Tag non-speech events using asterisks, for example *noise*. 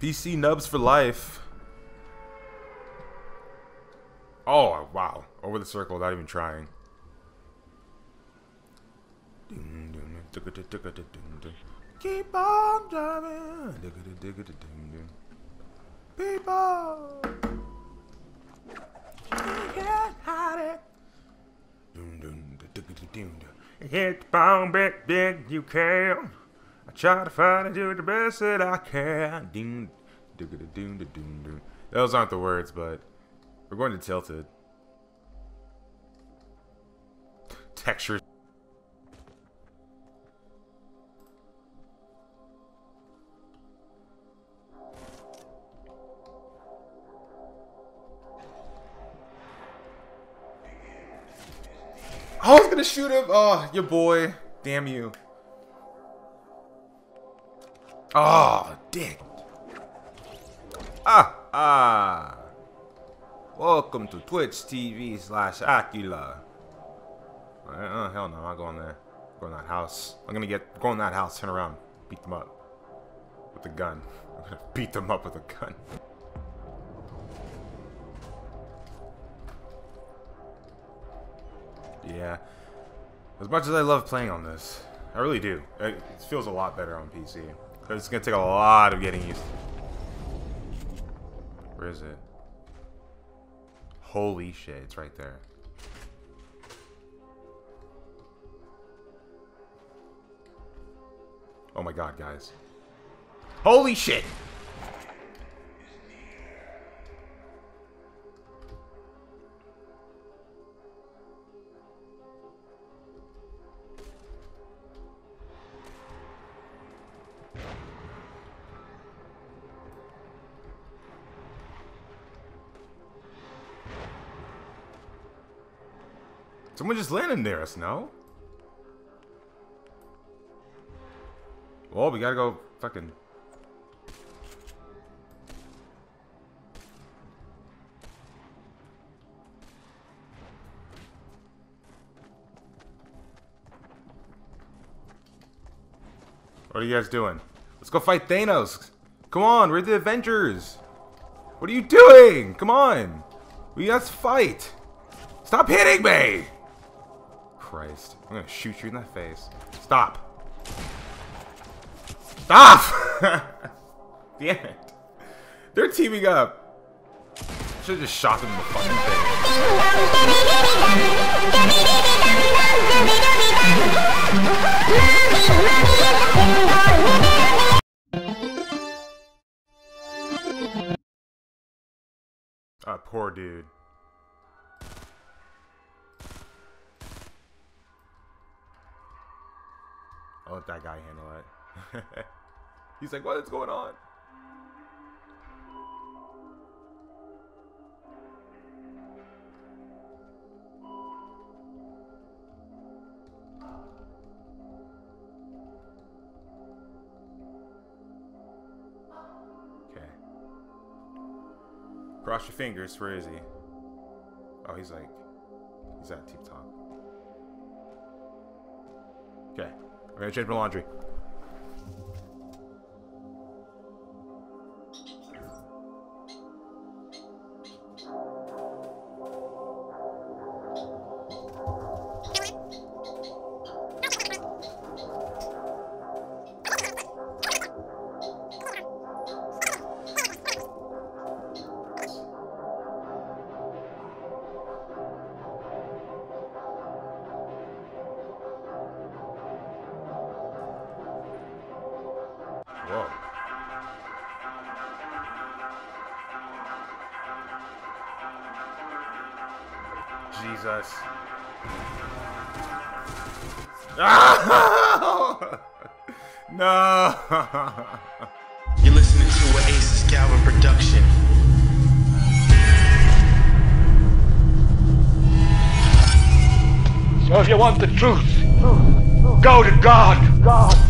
PC nubs for life. Oh, wow. Over the circle without even trying. Keep on driving. People. You can't it. Hit the bone big, big you can. I try to find and do the best that I can. Those aren't the words, but we're going to Tilted. Textures. I was gonna shoot him. Oh, your boy. Damn you. Oh, dick. Ah, ah. Welcome to Twitch TV slash Aquila. oh, hell no, I'm not going there. Go in that house. I'm gonna get go in that house, turn around, beat them up with a gun. *laughs* I'm gonna beat them up with a gun. Yeah. As much as I love playing on this, I really do. It feels a lot better on PC. It's gonna take a lot of getting used to. Where is it? Holy shit, it's right there. Oh my god, guys. Holy shit! Someone just landed near us, no? Well, we gotta go fucking... What are you guys doing? Let's go fight Thanos! Come on, we're the Avengers! What are you doing? Come on! We got to fight! Stop hitting me! Christ. I'm gonna shoot you in the face. Stop! Stop! *laughs* Damn it. They're teaming up. Should've just shot them in the fucking face. Ah, poor dude. I'll let that guy handle it. *laughs* He's like, what is going on? Okay. Cross your fingers. Where is he? Oh, he's like, he's at Tip Top. Okay. I'm gonna change my laundry. Whoa. Jesus. *laughs* no. You're listening to an Aces Galvin production. So if you want the truth, go to God. God.